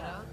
Colorado.